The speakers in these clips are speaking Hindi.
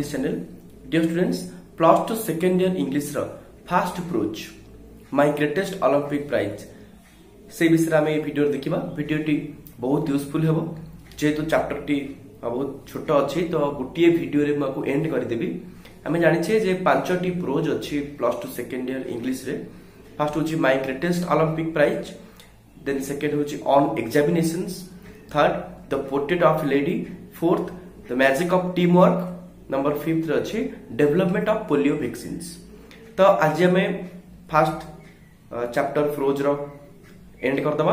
this channel. Dear students, plus two second year English ର first approach my greatest Olympic prize ସେ ବିଷୟରେ ଆମେ ଏଇ ଭିଡ଼ିଓରେ ଦେଖିବା ଭିଡ଼ିଓଟି ବହୁତ ୟୁଜଫୁଲ୍ ହେବ ଯେହେତୁ ଚାପ୍ଟରଟି ବହୁତ ଛୋଟ ଅଛି ତ ଗୋଟିଏ ଭିଡ଼ିଓରେ ମୁଁ ଆକୁ ଏଣ୍ଡ କରିଦେବି ଆମେ ଜାଣିଛେ ଯେ ପାଞ୍ଚଟି ପ୍ରୋଜ୍ ଅଛି ପ୍ଲସ୍ ଟୁ ସେକେଣ୍ଡ ଇୟର୍ ଇଂଲିଶରେ ଫାର୍ଷ୍ଟ ହେଉଛି my greatest Olympic prize then second ହେଉଛି on examinations third the portrait of lady fourth the magic of team work number fifth अच्छे डेभलपमेंट अफ पोलियो भैक्सीन तो आज आम फास्ट चैप्टर फ्रोज एंड करदे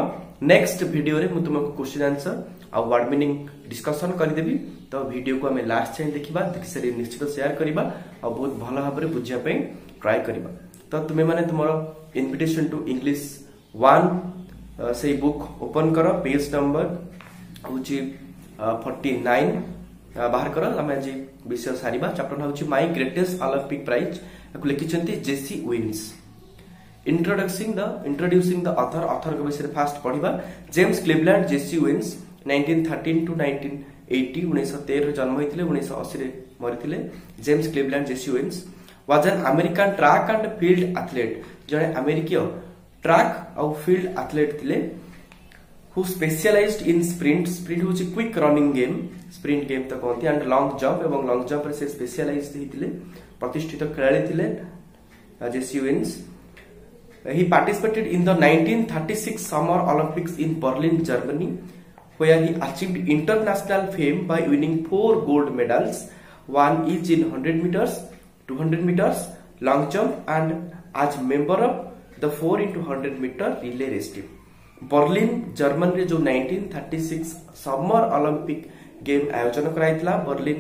नेक्स्ट भिडियो में तुमको क्वेश्चन आंसर आ वर्ड मिनिंग डिस्कसन करदेवि तो भिडियो को आम लास्ट चाहे देखा देख सारे निश्चित सेयार करवा बहुत भल भाव बुझाप ट्राए कर तो तुम्हें तुम इनटेसन टू इंग्लीश वन से बुक ओपन कर पेज नंबर हूँ फर्टी नाइन बाहर कर आम जी ବିଷୟ ସାରିବା ଚାପ୍ଟର ହେଉଛି ମାଇ ଗ୍ରେଟେଷ୍ଟ ଅଲମ୍ପିକ୍ ପ୍ରାଇଜ୍ ଏହାକୁ ଲେଖିଛନ୍ତି ଜେସି ୱିନ୍ସ ଇଣ୍ଟ୍ରୋଡକ୍ସିଂ ଦ ଇଣ୍ଟ୍ରୋଡ୍ୟୁସିଂ ଦ ଅଥର ଅଥରଙ୍କ ବିଷୟରେ ଫାଷ୍ଟ ପଢିବା James Cleveland Jesse Owens nineteen thirteen to nineteen eighty ଉଣେଇଶହ ତେରରେ ଜନ୍ମ ହୋଇଥିଲେ ଉଣେଇଶହ ଅଶୀରେ ମରିଥିଲେ James Cleveland Jesse Owens was an American track and field athlete ଜଣେ ଆମେରିକୀୟ ଟ୍ରାକ୍ ଆଉ ଫିଲ୍ଡ ଆଥଲେଟ୍ ଥିଲେ who specialized in sprint sprint हूँ quick running game sprint game तो कहते हैं लंग जम्प और लंग जम्प्रे से स्पेशलाइज होते प्रतिष्ठित खेला Jesse Owens he participated in the nineteen thirty six summer Olympics in Berlin Germany हुए he achieved international fame by winning four gold medals one is in hundred meters two hundred meters long jump and as member of the four into hundred meter relay restive Berlin German रे जो 1936 समर ओलंपिक गेम आयोजन कराइला बर्लिन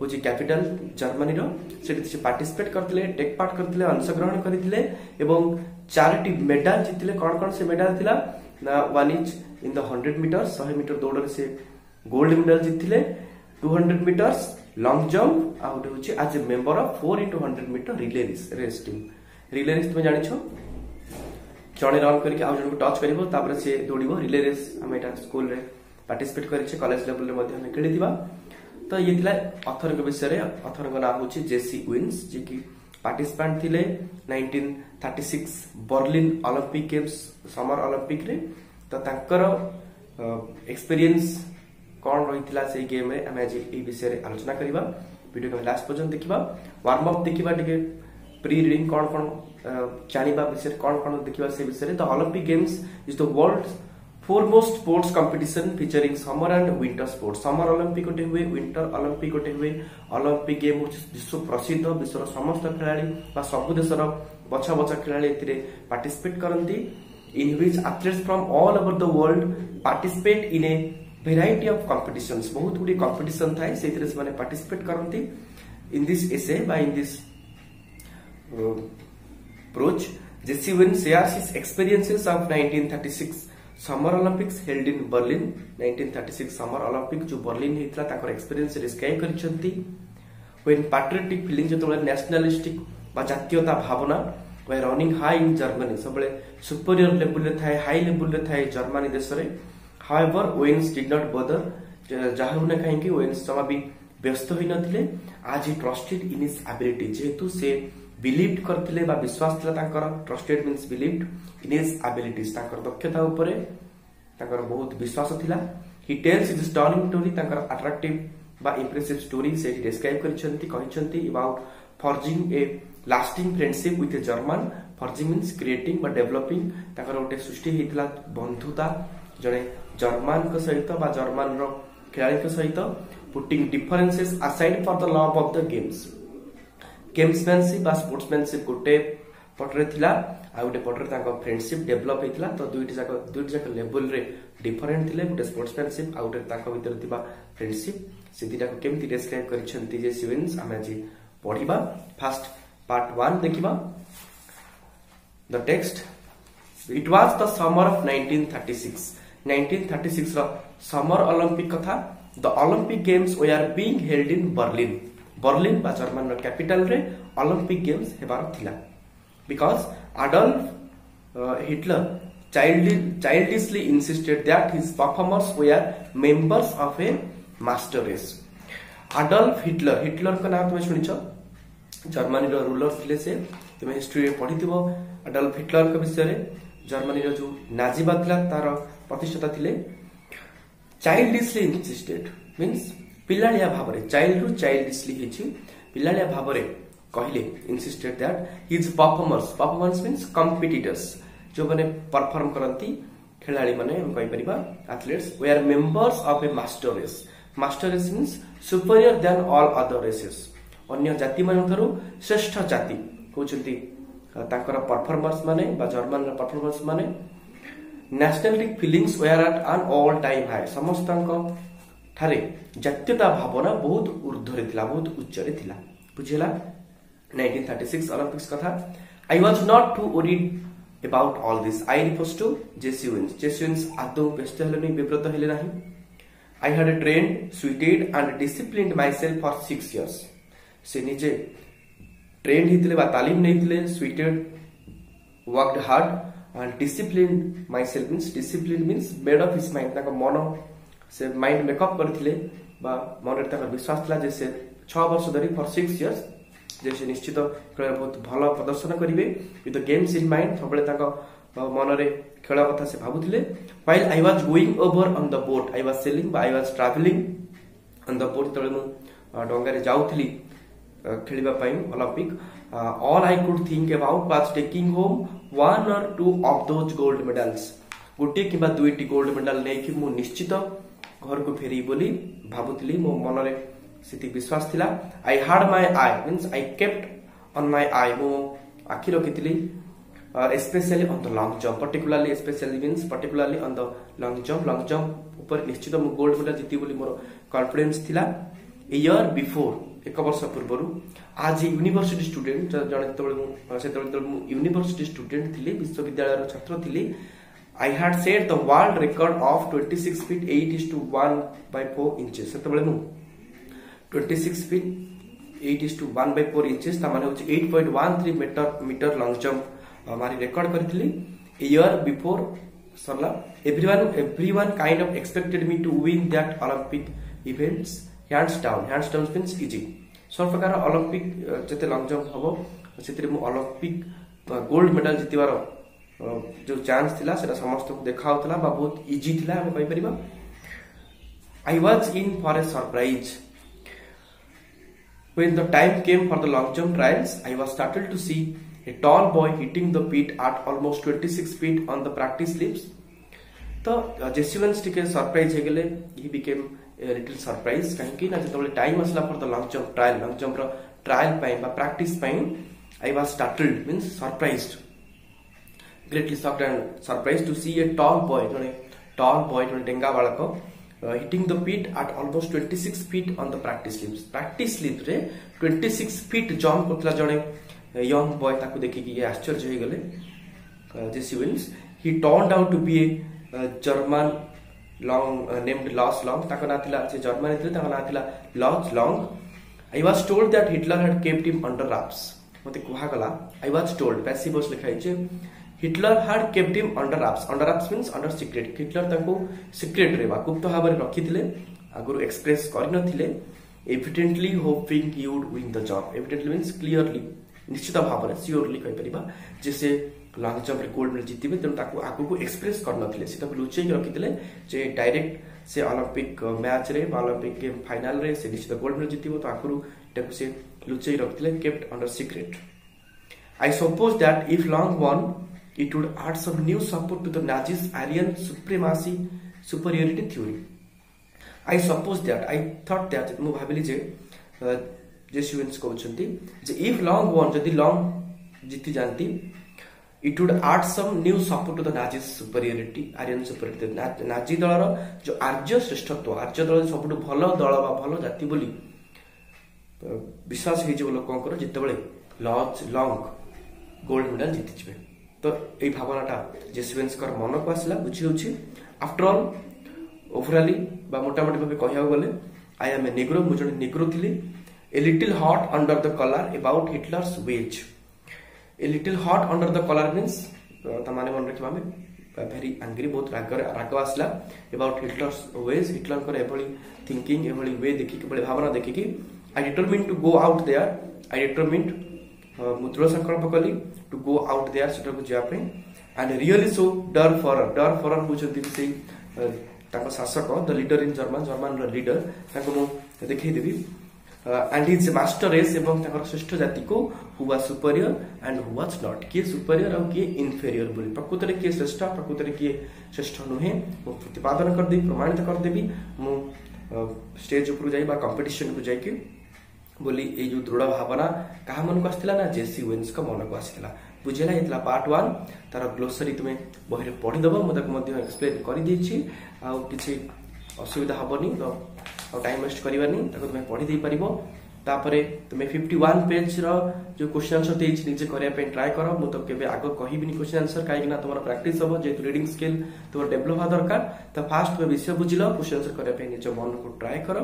हूँ कैपिटाल जर्मानी से पार्टिसिपेट करते टेक् पार्ट करते अंशग्रहण करते चारोटी मेडाल जीतले कौन कौन से मेडाल थिला one is in the hundred meter शहे मीटर दौड़े से gold medal जीतले two hundred meter long jump as member of four into hundred meter relay race team relay race तुम जान जड़े रन कर टच कर दौड़ रिले रेस स्कूल पार्टिसपेट करज तो ये अथर विषय अथर नाम हूँ जेसी ओन्स जी पार्टिसपैंट थे nineteen thirty six Berlin Olympic games summer Olympic रे तो एक्सपीरियंस कौन रही से गेम आम आज ये विषय में आलोचना करवा लास्ट पर्यटन देखा वार्मअप देखा प्री रिडिंग कौन कौन जाना विषय कौन कौन देखा से विषय तो Olympic games is the world foremost sports competition फिचरी summer and winter sport summer Olympic गोटे हुए ओंटर अलंपिक गोटे हुए अलंपिक गेम हूँ विश्व प्रसिद्ध विश्व समस्त खिलाड़ी सब देशर बछा बछा खेला पार्टिसपेट करती in which athletes from all over the world participate in a variety of competition बहुत गुड कंपिटन थाएसपेट करती in this essay in this approach. Jesse when shares his experiences of 1936 summer Olympics held in Berlin 1936 summer Olympic जो बर्लिन ହେଇଥିଲା ତାଙ୍କର ଏକ୍ସପେରିଏନ୍ସ ଡିସ୍କ୍ରାଇବ୍ କରିଛନ୍ତି when patriotic feeling ଯେତେବେଳେ nationalistic ବା ଜାତୀୟତା ଭାବନା we running high in Germany ସବୁବେଳେ ସୁପରିୟର ଲେବୁଲରେ ଥାଏ ହାଇ ଲେବୁଲରେ ଥାଏ ଜର୍ମାନୀ ଦେଶରେ however Owens did not bother ଯାହା ହେଉ ନା କାହିଁକି ୱେନ୍ସ ଜମା ବି ବ୍ୟସ୍ତ ହୋଇନଥିଲେ as he trusted in his ability ଯେହେତୁ ସେ ବିଲିଭ୍ କରିଥିଲେ ବା ବିଶ୍ୱାସ ଥିଲା ତାଙ୍କର trusted means believe in his abilities ତାଙ୍କର ଦକ୍ଷତା ଉପରେ ତାଙ୍କର ବହୁତ ବିଶ୍ୱାସ ଥିଲା he tells his turning story ତାଙ୍କର ଆଟ୍ରାକ୍ଟିଭ୍ ବା ଇମ୍ପ୍ରେସିଭ୍ ଷ୍ଟୋରି ସେଇଠି ଡେସ୍କ୍ରାଇବ୍ କରିଛନ୍ତି କହିଛନ୍ତି about forging a lasting friendship with a German forging means creating ବା ଡେଭଲପିଂ ତାଙ୍କର ଗୋଟେ ସୃଷ୍ଟି ହେଇଥିଲା ବନ୍ଧୁତା ଜଣେ ଜର୍ମାନଙ୍କ ସହିତ ବା ଜର୍ମାନର ଖେଳାଳିଙ୍କ ସହିତ putting differences aside for the love of the games gamesmanship ବା ସ୍ପୋର୍ଟସମ୍ୟାନସିପ୍ ଗୋଟେ ପଟରେ ଥିଲା ଆଉ ଗୋଟେ ପଟରେ ତାଙ୍କ ଫ୍ରେଣ୍ଡସିପ୍ ଡେଭଲପ୍ ହେଇଥିଲା ତ ଦୁଇଟି ଯାକ ଦୁଇଟି ଯାକ ଲେବୁଲରେ ଡିଫରେଣ୍ଟ ଥିଲେ ଗୋଟେ ସ୍ପୋର୍ଟସମ୍ୟାନସିପ୍ ଆଉ ଗୋଟେ ତାଙ୍କ ଭିତରେ ଥିବା ଫ୍ରେଣ୍ଡସିପ୍ ସେ ଦୁଇଟାକୁ କେମିତି ଡେସ୍କ୍ରାଇବ୍ କରିଛନ୍ତି ଯେ ସିଭେନ୍ସ ଆମେ ଆଜି ପଢିବା ଫାର୍ଷ୍ଟ ପାର୍ଟ ୱାନ୍ ଦେଖିବା the text it was the summer of nineteen thirty six nineteen thirty sixer summer Olympic କଥା the Olympic games were being held in Berlin Berlin ବା ଜର୍ମାନର କ୍ୟାପିଟାଲରେ ଅଲମ୍ପିକ୍ ଗେମ୍ସ ହେବାର ଥିଲା because Adolf Hitler childishly insisted that his performers were members of a master race Adolf Hitler ହିଟଲରଙ୍କ ନାଁ ତୁମେ ଶୁଣିଛ ଜର୍ମାନୀର ରୁଲର ଥିଲେ ସେ ତୁମେ ହିଷ୍ଟ୍ରିରେ ପଢ଼ିଥିବ ଆଡଲ୍ଫ ହିଟଲରଙ୍କ ବିଷୟରେ ଜର୍ମାନୀର ଯେଉଁ ନାଜିବାଦ ଥିଲା ତାର ପ୍ରତିଷ୍ଠାତା ଥିଲେ ଚାଇଲ୍ଡିସଲି ଇନସିଷ୍ଟେଡ ମିନ୍ସ ପିଲାଳିଆ ଭାବରେ ଚାଇଲ୍ଡରୁ ଚାଇଲ୍ଡିସଲି ହେଇଛି ପିଲାଳିଆ ଭାବରେ କହିଲେ insisted that his performers performance means competitors ଯେଉଁମାନେ ପରଫର୍ମ କରନ୍ତି ଖେଳାଳିମାନେ ଆମେ କହିପାରିବା athletes were members of a master race master race means superior than all other races ଅନ୍ୟ ଜାତିମାନଙ୍କଠାରୁ ଶ୍ରେଷ୍ଠ ଜାତି ହେଉଛନ୍ତି ତାଙ୍କର ପରଫର୍ମାନ୍ସ ମାନେ ବା ଜର୍ମାନର ପରଫର୍ମାନ୍ସ ମାନେ nationalistic feelings were at an all time high ସମସ୍ତଙ୍କ ठारे जत्यता भावना बहुत ऊर्धरे बहुत उच्च बुझेगा नाइंटीन थर्टी सिक्स अलंपिक्स कथा I was not too worried about all this I refers to Jesse Owens Jesse Owens आद व्यस्त ब्रत हेले ना I had trained sweated and discipline myself for six years से निजे ट्रेन होते तालीम नहीं sweated worked hard and discipline myself mean discipline mean bent of his mind मन ସେ ମାଇଣ୍ଡ ମେକଅପ୍ କରିଥିଲେ ବା ମନରେ ତାଙ୍କର ବିଶ୍ୱାସ ଥିଲା ଯେ ସେ ଛଅ ବର୍ଷ ଧରି ଫର୍ ସିକ୍ସ ଇୟର୍ସ ଯେ ସେ ନିଶ୍ଚିତ ଖେଳରେ ବହୁତ ଭଲ ପ୍ରଦର୍ଶନ କରିବେ ୱିଥ୍ ଗେମ୍ସ ଇନ୍ ମାଇଣ୍ଡ ସବୁବେଳେ ତାଙ୍କ ମନରେ ଖେଳ କଥା ସେ ଭାବୁଥିଲେ while I was going over on the boat I was sailing ବା I was travelling on the boat ଯେତେବେଳେ ମୁଁ ଡଙ୍ଗାରେ ଯାଉଥିଲି ଖେଳିବା ପାଇଁ Olympic all I could think about was taking home one or two of those gold medals ଗୋଟିଏ କିମ୍ବା ଦୁଇଟି ଗୋଲ୍ଡ ମେଡାଲ୍ ନେଇକି ମୁଁ ନିଶ୍ଚିତ ଘରକୁ ଫେରିବି ବୋଲି ଭାବୁଥିଲି ମୋ ମନରେ ସେତିକି ବିଶ୍ୱାସ ଥିଲା I had my eye means I kept on my eye ମୁଁ ଆଖି ରଖିଥିଲି especially on the long jump particularly especially means particularly on the long jump long jump ଉପରେ ନିଶ୍ଚିତ ମୁଁ ଗୋଲ୍ଡ ମେଡାଲ ଜିତିବି ବୋଲି ମୋର କନଫିଡେନ୍ସ ଥିଲା ଇୟର ବିଫୋର ଏକ ବର୍ଷ ପୂର୍ବରୁ ଆଜ ଏ ୟୁନିଭର୍ସିଟି ଷ୍ଟୁଡେଣ୍ଟ ଜଣେ ଯେତେବେଳେ ମୁଁ ସେତେବେଳେ ଯେତେବେଳେ ମୁଁ ୟୁନିଭର୍ସିଟି ଷ୍ଟୁଡେଣ୍ଟ ଥିଲି ବିଶ୍ୱବିଦ୍ୟାଳୟର ଛାତ୍ର ଥିଲି I had said the world record of 26 feet 8 is to 1 by 4 inches. ସେତେବେଳେ ମୁଁ 26 feet 8 is to 1 by 4 inches ତା ମାନେ ହେଉଛି 8.13 ମିଟର ମିଟର ଲଙ୍ଗ ଜମ୍ପ ମାରି ରେକର୍ଡ କରିଥିଲି ଇୟର ବିଫୋର ସରିଲା everyone everyone kind of expected me to win that Olympic events hands down hands down means easy ସବୁ ପ୍ରକାର ଅଲମ୍ପିକ୍ ଯେତେ ଲଙ୍ଗ ଜମ୍ପ ହେବ ସେଥିରେ ମୁଁ ଅଲମ୍ପିକ୍ ଗୋଲ୍ଡ ମେଡାଲ ଜିତିବାର जो चांस थिला समस्त को देखा होता बहुत इजी थी हम कहीपर I was in for a surprise when the time came for the long jump trials I was started to see a tall boy hitting the pit at almost twenty six feet on the practice slips तो जेसीवेन्स टी सरप्राइज हो गले ही बिकेम लिटिल सरप्राइज कहीं जो टाइम आसला for the long jump trial long jump trial practice I was startled mean surprise greatly shocked and surprised to see a tall boy, a tall boy, Denga Balako, uh, hitting the pit at almost 26 feet on the practice slips. Practice slip रे 26 feet jump करतला जने young boy ताकु देखि कि आश्चर्य होइ गेले Jesse Owens he turned out to be a german long uh, named lars long ताको ना थिला जे जर्मनी थिले ताको ना थिला lars long i was told that hitler had kept him under wraps मते कुहा गला i was told passive voice लिखाइछे Hitler had kept him under wraps under wraps mean under secret Hitler secret रे गुप्त भाव में रखी आगुरी express करविडेन्टली hoping you'd win the jump evidently mean clearly निश्चित भाव में सियोरली कहीपर से लंग जम्प्रे गोल्ड मेडल जितने तेनाली आगे एक्सप्रेस कर लुचे रखी थे डायरेक्ट से Olympic match Olympic game final से निश्चित गोल्ड मेडल जितने तो आगुरी से लुचे रखी थे kept under secret I suppose that if Long won It would add some new support to the Nazi's Aryan supremacy superiority theory. I suppose that I thought that ମୁଁ ଭାବିଲି ଯେ ଯେ ଷ୍ଟିଭେନ୍ସ କହୁଛନ୍ତି ଯେ ଇଫ୍ ଲଙ୍ଗ ୱାନ୍ ଯଦି Long ଜିତିଯାଆନ୍ତି it would add some new support to the Nazi superiority Aryan superiority Nazi ଦଳର ଯୋଉ ଆର୍ଯ୍ୟ ଶ୍ରେଷ୍ଠତ୍ୱ ଆର୍ଯ୍ୟ ଦଳ ସବୁଠୁ ଭଲ ଦଳ ବା ଭଲ ଜାତି ବୋଲି ବିଶ୍ୱାସ ହେଇଯିବ ଲୋକଙ୍କର ଯେତେବେଳେ ଲଙ୍ଗ ଗୋଲ୍ଡ ମେଡାଲ ଜିତିଯିବେ ତ ଏଇ ଭାବନାଟା ଜେସୁଏନ୍ସଙ୍କର ମନକୁ ଆସିଲା ବୁଝି ହେଉଛି ଆଫ୍ଟର ଅଲ୍ ଓଭରାଲି ବା ମୋଟାମୋଟି ଭାବେ କହିବାକୁ ଗଲେ ଆଇ ଆମ୍ ଏ ନିଗ୍ରୋ ମୁଁ ଜଣେ ନିଗ୍ରୋ ଥିଲି a little hot under the collar about Hitler's ways a little hot under the collar means ତାମାନେ ମନେ ରଖିବା ଆମେ ଭେରି ଆଙ୍ଗରି ବହୁତ ରାଗରେ ରାଗ ଆସିଲା ଏବାଉଟ୍ ହିଟଲର୍ସ ୱେଜ୍ ହିଟଲରଙ୍କର ଏଭଳି ଥିଙ୍କିଂ ଏଭଳି ୱେ ଦେଖିକି ଏଭଳି ଭାବନା ଦେଖିକି I determined to go out there I determined दृढ़ संकल्प कल टू गो आउट देयर से really so Der Fuhrer Der Fuhrer होती शासक the leader in German German leader मु देखेदेवि एंड इज मास्टर एस एवं श्रेष्ठ जाति को हुआ सुपेरियर एंड हुआज नट किए सुपेरियर आए इनफेरियर बोली प्रकृत में किए श्रेष्ठ प्रकृत में किए श्रेष्ठ नुहे मुझे प्रतिपादन करदेवि प्रमाणित करदेवि मु स्टेज उपरू जा कंपिटन को जाकि ବୋଲି ଏଇ ଯୋଉ ଦୃଢ ଭାବନା କାହା ମନକୁ ଆସିଥିଲା ନା ଜେସି ୱିନ୍ସଙ୍କ ମନକୁ ଆସିଥିଲା ବୁଝିଲା ହେଇଥିଲା ପାର୍ଟ ୱାନ୍ ତାର ଗ୍ଲୋସରୀ ତୁମେ ବହିରେ ପଢିଦେବ ମୁଁ ତାକୁ ମଧ୍ୟ ଏକ୍ସପ୍ଲେନ୍ କରିଦେଇଛି ଆଉ କିଛି ଅସୁବିଧା ହେବନି ତ ଆଉ ଟାଇମ୍ ୱେଷ୍ଟ କରିବାନି ତାକୁ ତୁମେ ପଢିଦେଇପାରିବ ତାପରେ ତୁମେ ଫିଫ୍ଟି ୱାନ୍ ପେଜ୍ର ଯେଉଁ କୋଶ୍ଚିନ୍ ଆନ୍ସର ଦେଇଛି ନିଜେ କରିବା ପାଇଁ ଟ୍ରାଏ କର ମୁଁ ତ କେବେ ଆଗ କହିବିନି କୋଶ୍ଚିନ୍ ଆନ୍ସର କାହିଁକିନା ତୁମର ପ୍ରାକ୍ଟିସ୍ ହେବ ଯେହେତୁ ରିଡିଂ ସ୍କିଲ୍ ତୁମର ଡେଭଲପ୍ ହେବା ଦରକାର ତ ଫାର୍ଷ୍ଟ ତୁମେ ବିଷୟ ବୁଝିଲ କୋଶ୍ଚିନ୍ ଆନ୍ସର କରିବା ପାଇଁ ନିଜ ମନକୁ ଟ୍ରାଏ କର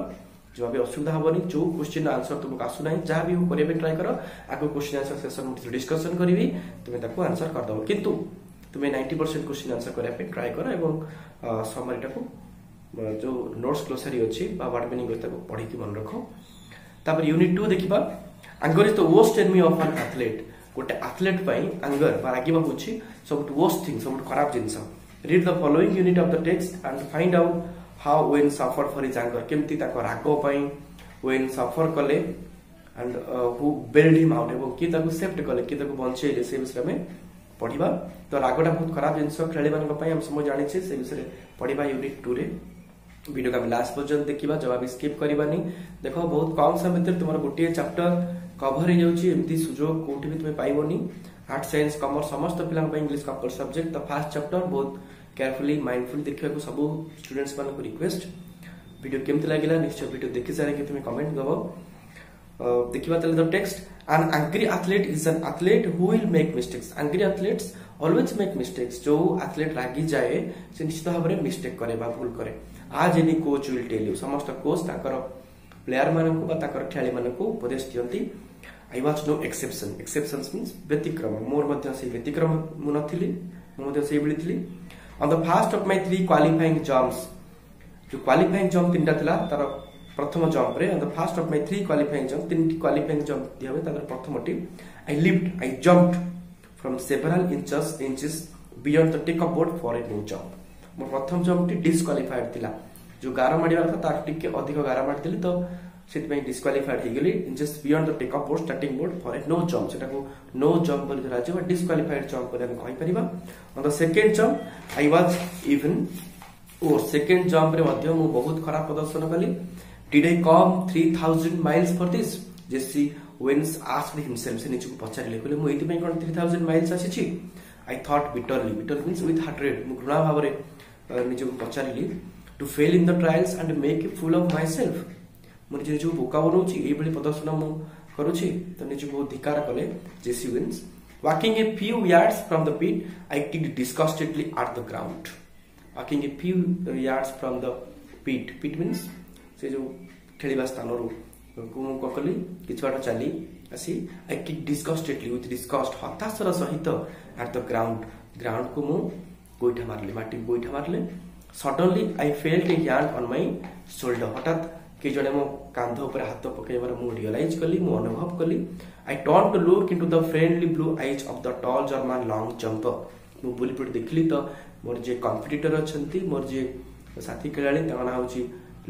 ଜମା ଅସୁବିଧା ହେବନି ଯୋଉ କୋଶ୍ଚିନ୍ର ଆନ୍ସର ତୁମକୁ ଆସୁନାହିଁ ଯାହା ବି କରିବା ପାଇଁ ଟ୍ରାଏ କର ଆଗ କୋଶ୍ଚିନ୍ ଆନ୍ସର ସେସନ୍ ମୁଁ ଡିସ୍କସନ୍ କରିବି ତୁମେ ତାକୁ ଆନ୍ସର କରିଦେବ କିନ୍ତୁ ତୁମେ ନାଇଣ୍ଟି ପରସେଣ୍ଟ କୋଶ୍ଚିନ୍ ଆନ୍ସର କରିବା ପାଇଁ ଟ୍ରାଏ କର ଏବଂ ସମରିଟାକୁ ଯୋଉ ନୋଟ୍ସ ଗ୍ଲୋସାରୀ ଅଛି ବା ୱାର୍ଡ ମିନିଂ ଅଛି ତାକୁ ପଢ଼ିକି ମନେ ରଖ ତାପରେ ୟୁନିଟ୍ ଟୁ ଦେଖିବା anger is the worst enemy of an athlete ଗୋଟେ ଆଥଲେଟ୍ ପାଇଁ ଆଙ୍ଗର ବା ରାଗିବା ହେଉଛି ସବୁଠୁ ୱୋଷ୍ଟ ଥିଙ୍ଗ ସବୁଠୁ ଖରାପ ଜିନିଷ read the following unit of the text and find out how Owens suffer for his anger केमती राग पई ओन सफर कले and who bailed him out एवं की ताको कले की ताको से विषय में पढ़ीबा तो रागटा बहुत खराब जिन खेले मान पई हम समझ जानि से विषय रे पढ़ीबा यूनिट टू रे वीडियो का लास्ट पोर्शन देखिबा जवाब स्किप करिबानी देखो बहुत कम समय भीतर तुम्हारा गुटीए चैप्टर कवर हो जाउची एमती सुजोग कोठी भी तुम्हें पाइबोनी आर्ट साइंस कॉमर्स समस्त पिलांग इंग्लिश कपल सब्जेक्ट द फर्स्ट चैप्टर बहुत केयरफुल माइंडफुल देखा सब स्टूडेंट्स मान को रिक्वेस्ट भिडियो केमती लगे निश्चय भिडियो देखी सारे तुम कमेंट दब देखा तो text an angry athlete is an athlete who make mistakes angry athletes always make mistakes जो आथलेट रागि जाए से निश्चित भाव में मिस्टेक क्या भूल कै आज any coach will tell you समस्त कोच प्लेयर मानक खेली मानक उपदेश दिखती I was no exception exception mean व्यतिक्रम मोर व्यतिक्रम मुझे नी मुझे थी on the first of my three qualifying jumps जो qualifying jump তিনটা ଥିଲା তার প্রথম জম্প রে on the first of my three qualifying jump তিনটি কোয়ালিফাইং জম্প দিয়ে হবে তাদের প্রথমটি I leapt I jumped from several inches inches beyond the take off board for a new jump ମୋ ପ୍ରଥମ ଜମ୍ପଟି ଡିସ୍କ୍ୱାଲିଫାଏଡ୍ ଥିଲା ଯେଉଁ ଗାର ମାଡ଼ିବା କଥା ତାଠୁ ଟିକେ ଅଧିକ ଗାର ମାଡ଼ିଥିଲି ତ ସେଥିପାଇଁ ଡିସ୍କ୍ୱାଲିଫାଏଡ୍ ହେଇଗଲି just beyond the take off board starting board for a no jump ସେଟାକୁ ନୋ ଜମ୍ପ ବୋଲି ଧରାଯିବ ବା ଡିସ୍କ୍ୱାଲିଫାଏଡ୍ ଜମ୍ପ ବୋଲି ଆମେ କହିପାରିବା on the second jump I was even O second ଜମ୍ପରେ ମଧ୍ୟ ମୁଁ ବହୁତ ଖରାପ ପ୍ରଦର୍ଶନ କଲି did I come three thousand miles for this Jesse Owens asked himself ସେ ନିଜକୁ ପଚାରିଲେ କହିଲେ ମୁଁ ଏଇଥିପାଇଁ କ'ଣ ଥ୍ରୀ ଥାଉଜେଣ୍ଡ ମାଇଲ୍ସ ଆସିଛି I thought bitterly bitter means with hatred ମୁଁ ଘୃଣା ଭାବରେ ନିଜକୁ ପଚାରିଲି to fail in the trials and make a fool of myself ମୁଁ ନିଜେ ନିଜକୁ ବୋକା ବନଉଛି ଏଇଭଳି ପ୍ରଦର୍ଶନ ମୁଁ କରୁଛି ତ ନିଜକୁ ଧିକାର କଲେ Jesse Owens walking a few yards from the pit I tick disgustedly at the ground walking a few yards from the pit pit means ସେ ଯେଉଁ ଖେଳିବା ସ୍ଥାନରୁ ମୁଁ କ'ଣ କଲି କିଛି ବାଟ ଚାଲି ଆସି ଆଇ ଟିକ୍ ଡିସ୍କଷ୍ଟେଡଲି ୱିଥ୍ ଡିସ୍କଷ୍ଟ ହତାଶର ସହିତ ଆଟ୍ ଦ ଗ୍ରାଉଣ୍ଡ ଗ୍ରାଉଣ୍ଡକୁ ମୁଁ ଗୋଇଠା ମାରିଲି ମାଟି ଗୋଇଠା ମାରିଲି suddenly I felt a hand on my shoulder ହଠାତ୍ କି ଜଣେ ମୋ କାନ୍ଧ ଉପରେ ହାତ ପକାଇବାର ମୁଁ ରିଅଲାଇଜ୍ କଲି ମୁଁ ଅନୁଭବ କଲି I turn to look into the friendly blue eyes of the tall German long jump ମୁଁ ବୁଲିପିଟି ଦେଖିଲି ତ ମୋର ଯିଏ କମ୍ପିଟିଟର ଅଛନ୍ତି ମୋର ଯିଏ ସାଥୀ ଖେଳାଳି ତାଙ୍କ ନାଁ ହେଉଛି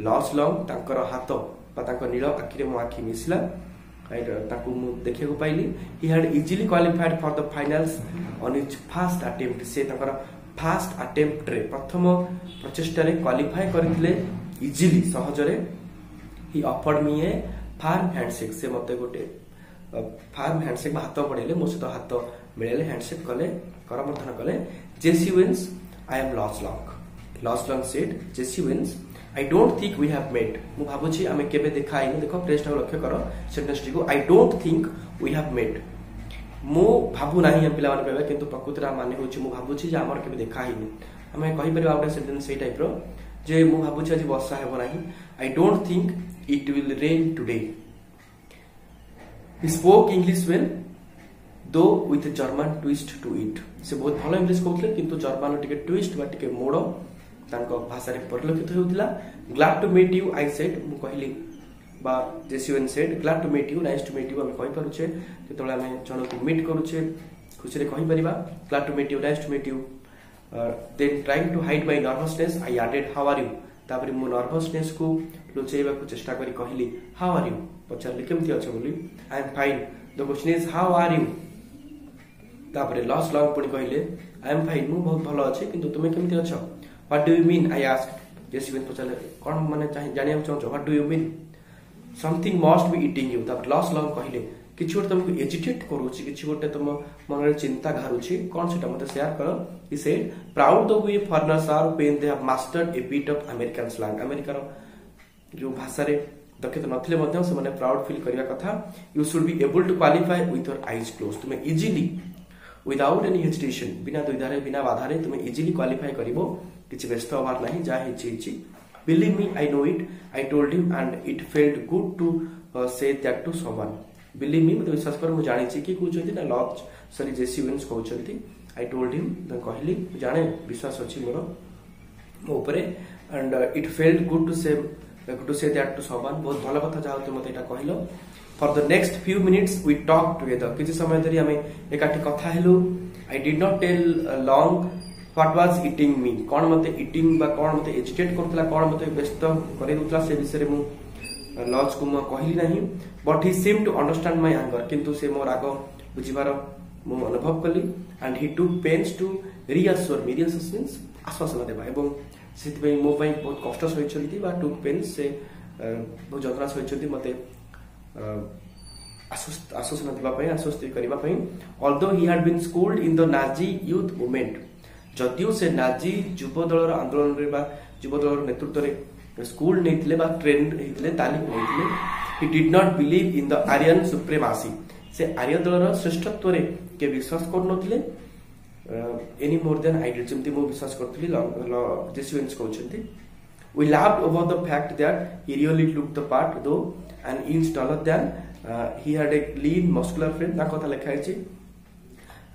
ଲସ୍ ଲଙ୍ଗ୍ ତାଙ୍କର ହାତ ବା ତାଙ୍କ ନୀଳ ଆଖିରେ ମୋ ଆଖି ମିଶିଲା ତାକୁ ମୁଁ ଦେଖିବାକୁ ପାଇଲି he had easily qualified for the finals on his first attempt ସେ ତାଙ୍କର ଫାଷ୍ଟ ଆଟେମ୍ପ୍ଟରେ ପ୍ରଥମ ପ୍ରଚେଷ୍ଟାରେ କ୍ୱାଲିଫାଏ କରିଥିଲେ ଇଜିଲି ସହଜରେ ହି ଅଫର୍ଡ ମି ଏ ଫାର୍ମ ହ୍ୟାଣ୍ଡଶେକ୍ ସେ ମୋତେ ଗୋଟେ ଫାର୍ମ ହ୍ୟାଣ୍ଡଶେକ୍ ବା ହାତ ବଢ଼େଇଲେ ମୋ ସହିତ ହାତ ମିଳେଇଲେ ହ୍ୟାଣ୍ଡଶେକ୍ କଲେ କରମର୍ଦ୍ଧନ କଲେ Jesse Owens I am Luz Long Luz Long said Jesse Owens I don't think we have met ମୁଁ ଭାବୁଛି ଆମେ କେବେ ଦେଖା ହେଇନି ଦେଖ ପ୍ରେସ୍ଟାକୁ ଲକ୍ଷ୍ୟ କର ସେଣ୍ଟେନ୍ସଟିକୁ I don't think we have met ମୁଁ ଭାବୁନାହିଁ ଆମ ପିଲାମାନେ କହିବା କିନ୍ତୁ ପ୍ରକୃତିରେ ମାନେ ହେଉଛି ମୁଁ ଭାବୁଛି ଯେ ଆମର କେବେ ଦେଖା ହେଇନି ଆମେ କହିପାରିବା ଆଉ ଗୋଟେ ସେଣ୍ଟେନ୍ସ ସେଇ ଟାଇପ୍ର ଯେ ମୁଁ ଭାବୁଛି ଆଜି ବର୍ଷା ହେବ ନାହିଁ I don't think It will rain today. He spoke English well, though with a German twist to it. ସେ ବହୁତ ଭଲ ଇଂଲିଶ କହୁଥିଲେ କିନ୍ତୁ ଜର୍ମାନର ଟିକେ ଟ୍ୱିଷ୍ଟ ବା ଟିକେ ମୋଡ଼ ତାଙ୍କ ଭାଷାରେ ପରିଲକ୍ଷିତ ହେଉଥିଲା glad to meet you I said ମୁଁ କହିଲି বা Jesse Owens said glad to meet you nice to meet you আমি কইপারুছে যেতবে আমি জনকু মিট করুছে খুশিরে কইপারিবা glad to meet you nice to meet you then trying to hide my nervousness I added how are you तापर मो नर्भसने को लुचेवा चेस्ट कर हाउ आर यू पचारे कमी अच बोली I am fine the question is how are you तापर लस लंग पुणी कहले आई एम फाइन मुझ भल अच्छे तुम्हें कमी अच what do you mean I asked Jesse पचारे कौन मैंने जानक चाहू what do you mean something must be eating you Luz Long कहले किसी गोटे तुमको एजिटेट करुच्छे चिंता घरुच्छे कौन सीटा मतलब सेयार कर प्राउड अफ स्लांग आमेरिकार जो भाषा दक्षित ना प्राउड फिल करने विदाउट एनी हेजिटेसन बिना द्विधार बिना बाधार तुम इजिली क्वाफाए कर किसी व्यस्त हमार ना जहाँ believe me I know it I told him and it felt good to say that to someone believe me ମୋତେ ବିଶ୍ୱାସ କର ମୁଁ ଜାଣିଛି କି କହୁଛନ୍ତି ନା ଲଜ୍ ସରି ଜେସି ୱିନ୍ସ କହୁଛନ୍ତି ଆଇ ଟୋଲ୍ଡ ହିମ୍ ତାଙ୍କୁ କହିଲି ମୁଁ ଜାଣେ ବିଶ୍ୱାସ ଅଛି ମୋର ମୋ ଉପରେ and it felt good to save to say that to ସବାନ ବହୁତ ଭଲ କଥା ଯାହା ତୁ ମୋତେ ଏଇଟା କହିଲ for the next few minutes we talk together କିଛି ସମୟ ଧରି ଆମେ ଏକାଠି କଥା ହେଲୁ I did not tell Long what was eating me କ'ଣ ମୋତେ ଇଟିଂ ବା କ'ଣ ମୋତେ ଏଜିଟେଟ୍ କରୁଥିଲା କ'ଣ ମୋତେ ବ୍ୟସ୍ତ କରେଇ ଦେଉଥିଲା ସେ ବିଷୟରେ ମୁଁ ଲଜ୍କୁ ମୁଁ କହିଲି ନାହିଁ but he seem to understand my anger କିନ୍ତୁ ସେ ମୋ ରାଗ ବୁଝିବାର ମୁଁ ଅନୁଭବ କଲି and he took pains to reassure me reassure means ଆଶ୍ୱାସନା ଦେବା ଏବଂ ସେଥିପାଇଁ ମୋ ପାଇଁ ବହୁତ କଷ୍ଟ ସହିଛନ୍ତି ବା ଟୁ ପେନ୍ ସେ ବହୁତ ଯନ୍ତ୍ରଣା ସହିଛନ୍ତି ମୋତେ ଆଶ୍ୱାସନା ଦେବା ପାଇଁ ଆଶ୍ୱସ୍ତି କରିବା ପାଇଁ although he had been schooled in the Nazi youth movement ଯଦିଓ ସେ ନାଜି ଯୁବ ଦଳର ଆନ୍ଦୋଳନରେ ବା ଯୁବ ଦଳର ନେତୃତ୍ୱରେ ସ୍କୁଲ ନେଇଥିଲେ ବା ଟ୍ରେନ୍ ହେଇଥିଲେ ତାଲିମ ନେଇଥିଲେ he did not believe in the Aryan supremacy ସେ ଆର୍ୟ ଦଳର ଶ୍ରେଷ୍ଠତ୍ୱରେ କିଏ ବିଶ୍ୱାସ କରୁନଥିଲେ any more than I did ଯେମିତି ମୁଁ ବିଶ୍ୱାସ କରୁଥିଲି ଜେସୁଏନ୍ସ କହୁଛନ୍ତି we laugh over the fact that he really look the part though and inch taller than he had a clean muscular frame ତାଙ୍କ କଥା ଲେଖା ହେଇଛି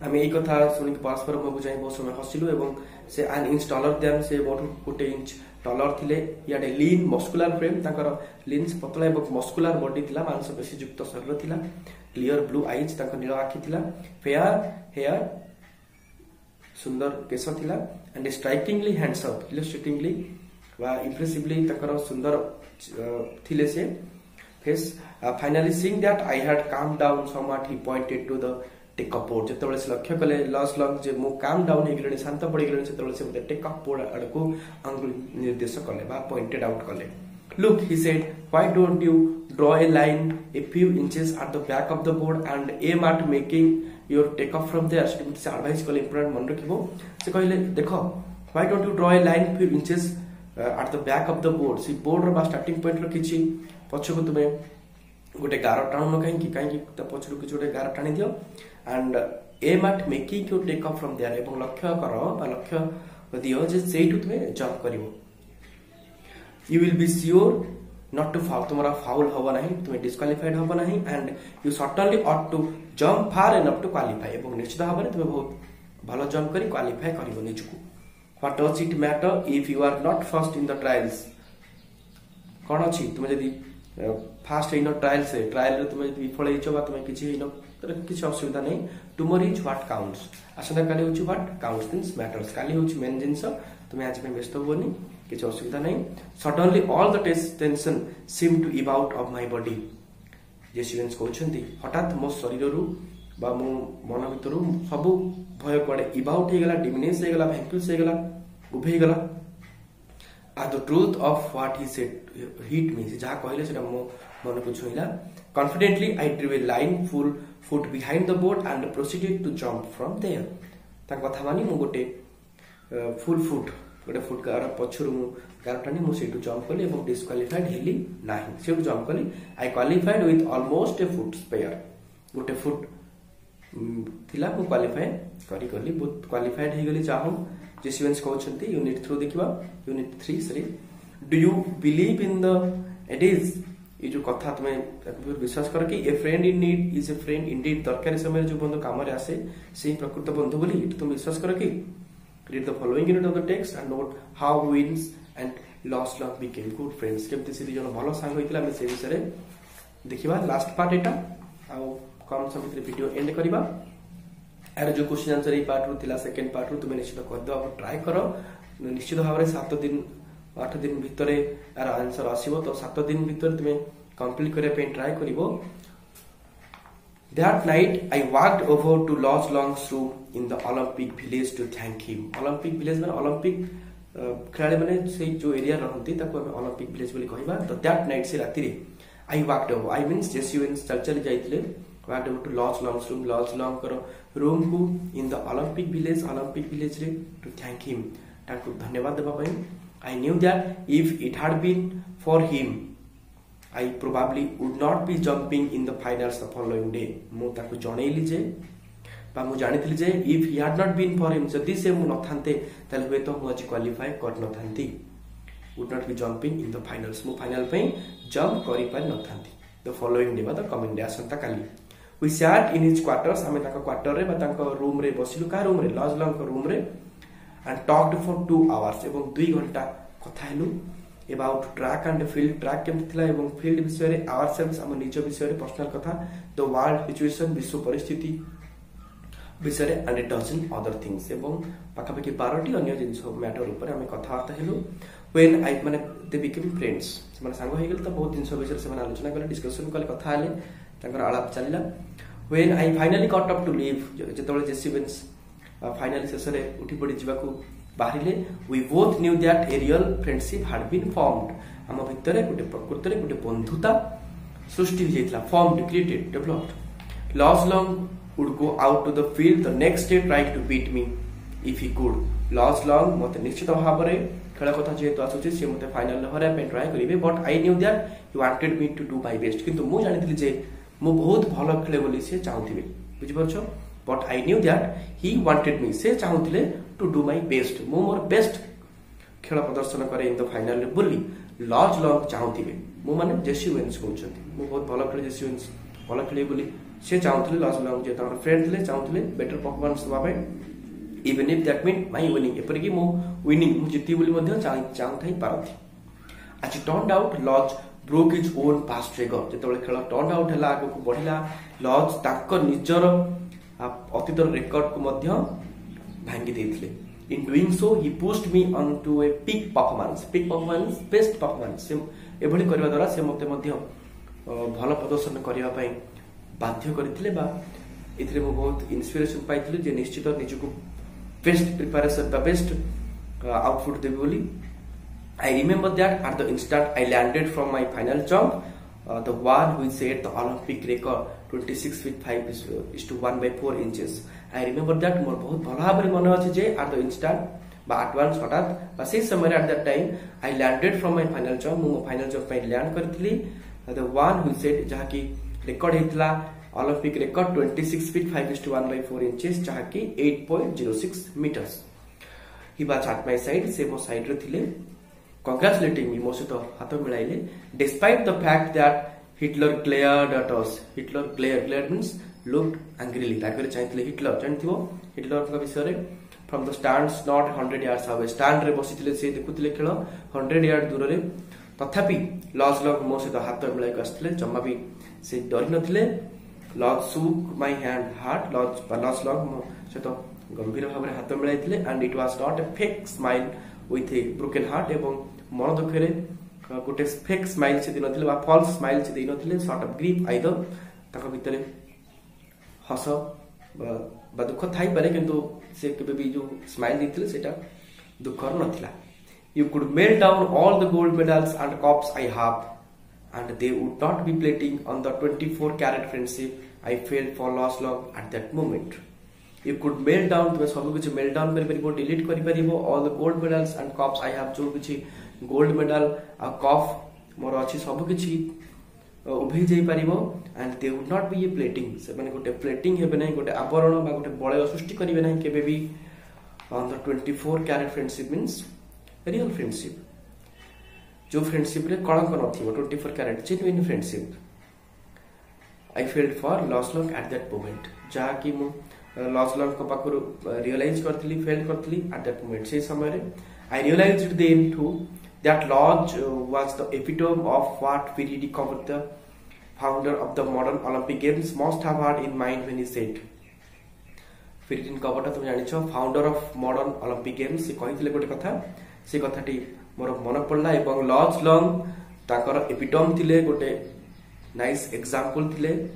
ଆମେ ଏଇ କଥା ଶୁଣିକି ପରସ୍ପର ମୁହଁକୁ ଯାଇ ବହୁତ ସମୟ ହସିଲୁ ଏବଂ ସେ ଆଣ୍ଡ ଇନ୍ସ ଡଲର୍ ଦ୍ୟାନ୍ ସେ ବହୁତ ଗୋଟେ ଇଞ୍ଚ ଟଲର ଥିଲେ ଇଆଡ଼େ ଲିନ୍ ମସ୍କୁଲାର ଫ୍ରେମ୍ ତାଙ୍କର ଲିନ୍ସ ପତଳା ଏବଂ ମସ୍କୁଲାର ବଡି ଥିଲା ମାଂସପେଶୀଯୁକ୍ତ ଶରୀର ଥିଲା କ୍ଲିଅର ବ୍ଲୁ ଆଇଜ୍ ତାଙ୍କ ନୀଳ ଆଖି ଥିଲା ଫେୟାର ହେୟାର ସୁନ୍ଦର କେଶ ଥିଲା ଆଣ୍ଡ ଷ୍ଟ୍ରାଇକିଂଲି ହ୍ୟାଣ୍ଡସମ୍ ଇଲଷ୍ଟ୍ରେଟିଂଲି ବା ଇମ୍ପ୍ରେସିଭଲି ତାଙ୍କର ସୁନ୍ଦର ଥିଲେ ସେ face finally seeing that I had calm down somewhat he pointed to the take board ଯେତେବେଳେ ସେ ଲକ୍ଷ୍ୟ କଲେ ଲସ୍ ଲଙ୍ଗ୍ ଯେ ମୁଁ କାମ୍ ଡାଉନ୍ ହେଇଗଲିଣି ଶାନ୍ତ ପଡ଼ିଗଲିଣି ସେତେବେଳେ ସେ ମୋତେ ଟେକ୍ ବୋର୍ଡ ଆଡ଼କୁ ଆଙ୍ଗୁଳି ନିର୍ଦ୍ଦେଶ କଲେ ବା ପଏଣ୍ଟେଡ୍ ଆଉଟ୍ କଲେ look he said why don't you draw a line a few inches at the back of the board and aim at making your takeoff from there. Student se advice kale important मन रखिबो से कहले देखो why don't you draw a line few inches at the back of the the ସେ ବୋର୍ଡ଼ର ବା ଷ୍ଟାର୍ଟିଂ ପଏଣ୍ଟ ରଖିଛି ପଛକୁ ତୁମେ ଗୋଟେ ଗାର ଟାଣୁନ କାହିଁକି କାହିଁକି ତା ପଛରୁ କିଛି ଗୋଟେ ଗାର ଟାଣିଦିଅ and a mat making you take up from there एवं लक्ष्य करो बा लक्ष्य दियो जे सेटु तुमे job करिवो you will be sure not to foul तुम्हारा फाउल होबो नहीं तुमे डिस्क्वालीफाइड होबो नहीं and you certainly ought to jump far enough to qualify एवं निश्चित होबे तुमे बहुत भलो जंप करी क्वालीफाई करिवो निजकु what does it matter if you are not first in the trials कोन अछि तुमे जदी ফার্স্ট হইন ট্রায়াল সে ট্রায়ালে তুমি যদি বিফল হয়েছ বা তুমি কিছু হইন তাহলে কিছু অসুবিধা নেই টুমর ইজ হোয়াট কাউন্টস আসন্তকালি হচ্ছে হোয়াট কাউন্টস মিন্স ম্যাটর্স কালি হচ্ছে মেন জিনিস তুমি আজ ব্যস্ত হবনি কিছু অসুবিধা নেই suddenly all the tension seem to ebb out of my body যে স্টুডেন্টস কৌছন্তি হঠাৎ মো শরীরରୁ বা ମୋ ମନ ଭିତରୁ ସବୁ ଭୟ କୁଆଡ଼େ ଇଭ୍ ଆଉଟ୍ ହେଇଗଲା ଡିମିନେସ୍ ହେଇଗଲା ଭ୍ୟାକ୍ୟୁସ୍ ହେଇଗଲା ଉଭେଇଗଲା are the truth of what he said hit means जहाँ कहले सेटा मो मनकु छुइला confidently I drew a line full foot behind the board and proceeded to jump from there ता कथा मानी मु गोटे फुल फुट गोटे फुट गार पछुर मु गार टानी मु सेटु जंप कली एवं डिस्क्वालीफाइड हेली नाही सेटु जंप कली I qualified with almost a foot spare गोटे फुट थिला मु क्वालीफाई करी करली बहुत क्वालीफाइड हे गेली चाहू ଜିସିଏନ୍ସ କହୁଛନ୍ତି ୟୁନିଟ୍ ଥ୍ରୁ ଦେଖିବା unit three sorry do you believe in the adage ଏ ଯୋଉ କଥା ତୁମେ ତାକୁ ବିଶ୍ୱାସ କର କି a friend in need is a friend indeed ଦରକାରୀ ସମୟରେ ଯୋଉ ବନ୍ଧୁ କାମରେ ଆସେ ସେହି ପ୍ରକୃତ ବନ୍ଧୁ ବୋଲି ଏଠି ତୁମେ ବିଶ୍ୱାସ କର କି read the following unit of the text and note how wins and lost love became good friends କେମିତି ସେ ଦି ଜଣ ଭଲ ସାଙ୍ଗ ହୋଇଥିଲା ଆମେ ସେ ବିଷୟରେ ଦେଖିବା ଲାଷ୍ଟ ପାର୍ଟ ଏଟା ଆଉ କମ୍ ସମୟରେ ଭିଡିଓ ଏଣ୍ଡ କରିବା ଏହାର ଯେଉଁ କୋଶ୍ଚିନ୍ ଆନ୍ସର ଏଇ ପାର୍ଟରୁ ଥିଲା ସେକେଣ୍ଡ ପାର୍ଟରୁ ତୁମେ ନିଶ୍ଚିତ କରିଦେବ ଆପଣ ଟ୍ରାଏ କର ନିଶ୍ଚିତ ଭାବରେ ସାତ ଦିନ ଆଠ ଦିନ ଭିତରେ ଏହାର ଆନ୍ସର ଆସିବ ତ ସାତ ଦିନ ଭିତରେ ତୁମେ କମ୍ପ୍ଲିଟ୍ କରିବା ପାଇଁ ଟ୍ରାଏ କରିବ That night, I walked over to Lodge Long's room in the Olympic village to thank him. Olympic village মানে Olympic ଖେଳାଳି ମାନେ ସେଇ ଯୋଉ ଏରିଆ ରହନ୍ତି ତାକୁ ଆମେ ଅଲମ୍ପିକ ଭିଲେଜ ବୋଲି କହିବା ତ ଦ୍ୟାଟ୍ ନାଇଟ୍ ସେ ରାତିରେ ଆଇ ୱାକ୍ ଡବ ଆଇ ମିନ୍ସ ଜେସି ୱିନ୍ସ ଚାଲି ଚାଲି ଯାଇଥିଲେ क्लाइंट गोटे Luz Long's room Luz Long room को in the Olympic village Olympic village रे टू थैंक हिम ताको धन्यवाद देबा पई I knew that if it had been for him I probably would not be jumping in the finals the following day मु ताको जणैली जे बा मु जानिथिली जे if he had not been for him जदी से मु न तले हुए तो मु आज क्वालीफाई कर न would not be jumping in the finals मु फाइनल पई जंप करि पार न द फॉलोइंग डे बा द कमिंग डे आसंता काली we sat in his quarters हामी ताको क्वार्टर रे बा ताको रूम रे बसिलु का रूम रे लज लंग को रूम रे एंड टॉक्ड फॉर 2 आवर्स एवं 2 घंटा কথা hello about track and field track কেমতি ଥିଲା এবং ফিল্ড বিষয়ে আওয়ার সেলস ଆମ ନିଜ বিষୟରେ ପର୍ସନାଲ କଥା ଦ ୱାର୍ଲ୍ଡ ସିଚୁଏସନ୍ ବିଶ୍ୱ ପରିସ୍ଥିତି বিষয়ে ଆଣ୍ଡ ଡଜନ୍ ଅଦର ଥିଙ୍ଗସ୍ ଏବଂ ପାଖାପାଖି ବାରଟି ଅନ୍ୟ ଜିନିଷ ମ୍ୟାଟର ଉପରେ ଆମେ କଥାବାର୍ତ୍ତା ହେଲୁ ୱେନ୍ ଆଇ ମାନେ ଦେ ବିକେମ୍ ଫ୍ରେଣ୍ଡସ୍ ସେମାନେ ସାଙ୍ଗ ହେଇଗଲେ ତ ବହୁତ ଜିନିଷ ବିଷୟରେ ସେମାନେ ଆଲୋଚନା କଲେ ଡିସ୍କସନ୍ କଲେ କଥା ହେଲେ ତାଙ୍କର ଆଳାପ ଚାଲିଲା when I finally got up to leave ଯେତେବେଳେ ଜେସିବେନ୍ସ ଫାଇନାଲି ଶେଷରେ ଉଠି ପଡ଼ି ଯିବାକୁ ବାହାରିଲେ we both knew that a real friendship had been formed ଆମ ଭିତରେ ଗୋଟେ ପ୍ରକୃତରେ ଗୋଟେ ବନ୍ଧୁତା ସୃଷ୍ଟି ହୋଇଯାଇଥିଲା formed created developed Luz Long would go out to the field the next day trying to beat me if he could Luz Long ମୋତେ ନିଶ୍ଚିତ ଭାବରେ ଖେଳ କଥା ଯେହେତୁ ଆସୁଛି ସିଏ ମୋତେ ଫାଇନାଲରେ ହରାଇବା ପାଇଁ ଟ୍ରାଏ କରିବେ but I knew that you wanted me to do my best କିନ୍ତୁ ମୁଁ ଜାଣିଥିଲି ଯେ ମୁଁ ବହୁତ ଭଲ ଖେଳେ ବୋଲି ସେ ଚାହୁଁଥିବେ ବୁଝିପାରୁଛ but I knew that he wanted me ସେ ଚାହୁଁଥିଲେ ଟୁ ଡୁ ମାଇ ବେଷ୍ଟ ମୁଁ ମୋର ବେଷ୍ଟ ଖେଳ ପ୍ରଦର୍ଶନ କରେ ଇନ୍ ଦ ଫାଇନାଲରେ ବୋଲି ଲଜ୍ ଲଙ୍ଗ୍ ଚାହୁଁଥିବେ ମୁଁ ମାନେ ଜେସି ୱେନ୍ସ କହୁଛନ୍ତି ମୁଁ ବହୁତ ଭଲ ଖେଳେ ଜେସି ୱେନ୍ସ ଭଲ ଖେଳିବି ବୋଲି ସେ ଚାହୁଁଥିଲେ ଲଜ୍ ଲଙ୍ଗ୍ ଯେ ତାଙ୍କର ଫ୍ରେଣ୍ଡ ଥିଲେ ଚାହୁଁଥିଲେ ବେଟର ପରଫର୍ମାନ୍ସ ଦେବା ପାଇଁ even if that mean my winning ଏପରିକି ମୁଁ ୱିନିଂ ମୁଁ ଜିତିବି ବୋଲି ମଧ୍ୟ ଚାହୁଁଥାଇ ପାରନ୍ତି ଆଜି turn out Luz broke is own fast figure जो खेल टर्न आउट है आगे बढ़ला लज ताक निजर अतीतर रेकर्ड को भांगी in doing so he pushed me on to a peak performance peak performance best performance एभली करने द्वारा से मत भल प्रदर्शन करने बाध्य बहुत इन्स्पिरेसन पाई निश्चित निज्क बेस्ट प्रिपेरेसन बेस्ट आउटपुट देवी I remember that at the instant I landed from my final jump, uh, the one who set the Olympic record 26 feet 5 is, uh, is to 1 by 4 inches. I remember that মোর বহুত ভালো at the instant but at once হঠাৎ বা same সময় at that time I landed from my final jump, my final jump I landed କରିଥିଲି the one who said ଯାହାକି record, Hitla. Olympic record, 26 feet 5 is to 1 by 4 inches ଯାହାକି 8.06 meters he was at my side same side ସାଇଡରେ ଥିଲେ congratulating Mosito Hatomilaile despite the fact that Hitler glared at us. Hitler glared. Glared means looked angrily. ତାଙ୍କର ଚାହିଁଥିଲେ ହିଟଲର ଜାଣିଥିବ ହିଟଲରଙ୍କ ବିଷୟରେ from the stand not hundred yards away ଷ୍ଟାଣ୍ଡରେ ବସିଥିଲେ ସେ ଦେଖୁଥିଲେ ଖେଳ ହଣ୍ଡ୍ରେଡ୍ ୟାର୍ଡ ଦୂରରେ ତଥାପି ଲଜ୍ ଲକ୍ ମୋ ସହିତ ହାତ ମିଳାଇକି ଆସିଥିଲେ ଜମା ବି ସେ ଡରି ନଥିଲେ Luz shook my hand hard Luz Luz Long ମୋ ସହିତ ଗମ୍ଭୀର ଭାବରେ ହାତ ମିଳାଇଥିଲେ and it was not a fake smile with a broken heart ଏବଂ ମନ ଦୁଃଖରେ ଗୋଟେ ଫେକ୍ ସ୍ମାଇଲ୍ ସେ ଦେଇନଥିଲେ ବା ଫଲ୍ସ ସ୍ମାଇଲ୍ ସେ ଦେଇନଥିଲେ ସର୍ଟ ଅଫ୍ ଗ୍ରିପ୍ ଆଇଦର ତାଙ୍କ ଭିତରେ ହସ ବା ଦୁଃଖ ଥାଇପାରେ କିନ୍ତୁ ସେ କେବେ ବି ଯେଉଁ ସ୍ମାଇଲ୍ ଦେଇଥିଲେ ସେଇଟା ଦୁଃଖର ନଥିଲା you could melt down all the gold medals and cups I have and they would not be plating on the twenty four carat friendship I felt for Luz love at that moment you could melt down ତୁମେ ସବୁ କିଛି ମେଲ୍ ଡାଉନ୍ କରିପାରିବ ଡିଲିଟ୍ କରିପାରିବ all the gold medals and cups I have ଯେଉଁ କିଛି ଗୋଲ୍ଡ ମେଡାଲ ଆଉ କଫ୍ ମୋର ଅଛି ସବୁକିଛି ଉଭେଇ ଯାଇପାରିବ and they would not be a plating ସେମାନେ ଗୋଟେ ପ୍ଲେଟିଂ ହେବେ ନାହିଁ ଗୋଟେ ଆବରଣ ବା ଗୋଟେ ବଳୟ ସୃଷ୍ଟି କରିବେ ନାହିଁ କେବେ ବି on the twenty four carat friendship means real friendship ଯେଉଁ ଫ୍ରେଣ୍ଡସିପ୍ରେ କଳଙ୍କ ନଥିବ twenty four carat genuine friendship I felt for Luz Long at that moment ଯାହାକି ମୁଁ ଲସ୍ଲଙ୍କ ପାଖରୁ ରିଅଲାଇଜ୍ କରିଥିଲି ଫେଲ୍ କରିଥିଲି ଆଟ୍ ଦ୍ୟାଟ୍ ମୋମେଣ୍ଟ ସେଇ ସମୟରେ I realise then to That lodge uh, was the epitome of what we really covered the founder of the modern Olympic Games must have had in mind when he said. Firidin Kabata, the founder of modern Olympic Games, Sikoithi Legotakata, Sikothati, Mora Monopola, Ebong Lodge Long, Takara Epitome Tile, good a nice example Tile,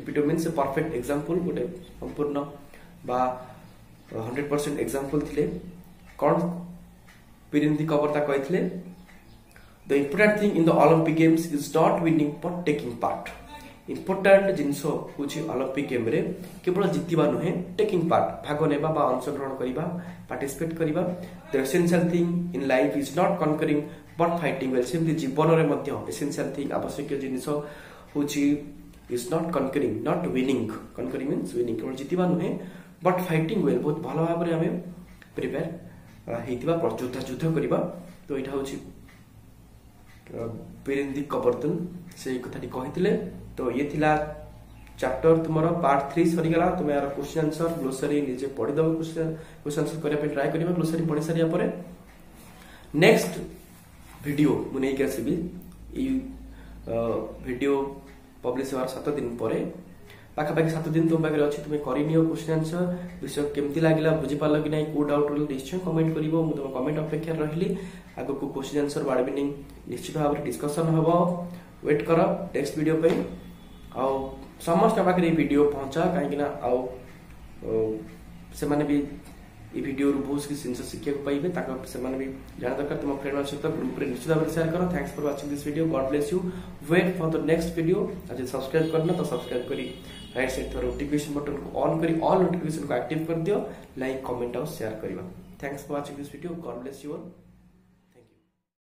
Epitome means a perfect example, good a Ampurna, hundred percent example Tile, Pirindi Kavarta Kaithile. The important thing in the Olympic Games is not winning but taking part. Important জিনিস হচ্ছে অলিম্পিক গেমরে কেবল জিতবা নুহে টেকিং পার্ট ভাগ নেবা বা অংশগ্রহণ করা পার্টিসিপেট করা the essential thing in life is not conquering but fighting well সেমতি জীবনরে মধ্যে এসেনসিয়াল থিং আবশ্যকীয় জিনিস হচ্ছে is not conquering not winning conquering means winning কেবল জিতবা নুহে বট ফাইটিং ওয়েল বহুত ভালো ভাবে আমি প্রিপেয়ার ହେଇଥିବା ପ୍ରଯୁଦ୍ଧ ଯୁଦ୍ଧ କରିବା ତ ଏଇଟା ହେଉଛି ବୀରେନ୍ଦ୍ରୀ କବର୍ତ୍ତନ ସେ କଥାଟି କହିଥିଲେ ତ ଇଏ ଥିଲା ଚାପ୍ଟର ତୁମର ପାର୍ଟ ଥ୍ରୀ ସରିଗଲା ତୁମେ ଏହାର କୋଶ୍ଚିନ୍ ଆନ୍ସର ଗ୍ଲୋସରୀ ନିଜେ ପଢ଼ିଦେବ କୋଶ୍ଚିନ୍ ଆନ୍ସର କରିବା ପାଇଁ ଟ୍ରାଏ କରିବ ଗ୍ଲୋସରୀ ପଢ଼ି ସାରିବା ପରେ ନେକ୍ସଟ ଭିଡ଼ିଓ ମୁଁ ନେଇକି ଆସିବି ଏଇ ଭିଡ଼ିଓ ପବ୍ଲିଶ ହେବାର ସାତ ଦିନ ପରେ पाखापाखि सात दिन तुम पाखे अच्छे तुम्हें करनी हो क्वेश्चन आंसर विषय कमी लगेगा बुझीपाल कि ना कौ डाउट रही निश्चय कमेंट कर कमेंट अपेक्षा रही आगे क्वेश्चन आंसर वार्ड मिनिंग निश्चित भाव डिस्कसन हे व्वेट कर नेक्स्ट भिड पर समस्त पाखे ये भिड कहीं आने भी ये भिड रू बहुत किसी जिन शिखा पाइबे से जाना दरकार तुम फ्रेंड सहित ग्रुप निश्चित भाव सेयार कर thanks for watching this video god bless you wait for the next video आज सब्सक्राइब करना तो सब्सक्राइब करी राइट साइड थोड़ा नोटिफिकेशन बटन को ऑन करी ऑल नोटिफिकेशन को एक्टिव कर दियो लाइक कमेंट और शेयर करवा thanks for watching this video God bless you all